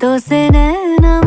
तो से नैना